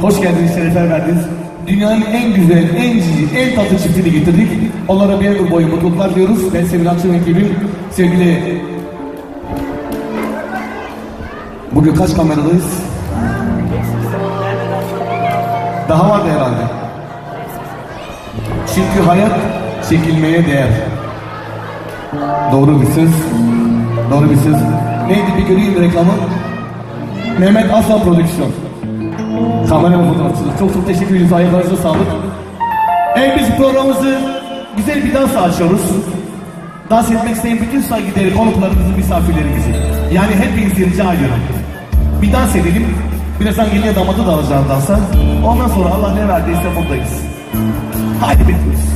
Hoş geldiniz, şerefler verdiniz. Dünyanın en güzel, en cici, en tatlı çiftini getirdik. Onlara bir ömür boyu mutluluklar diyoruz. Ben Sevil Akçın ekibim. Sevgili... Bugün kaç kameradayız? Daha vardı herhalde. Çünkü hayat çekilmeye değer. Doğru bir söz. Doğru bir söz. Neydi bir göreyim reklamı? Mehmet Aslan Prodüksiyon. Kamera ve. Çok çok teşekkür ederiz. Ayaklarınıza sağlık. Evet biz programımızı güzel bir dansla açıyoruz. Dans etmek isteyen bütün saygıdeğer konuklarımızı, misafirlerimizi. Yani hepinizi rica ediyorum. Bir dans edelim. Birazdan geliyor damadı da alacağım dansa. Ondan sonra Allah ne verdiyse buradayız. Haydi bekliyoruz.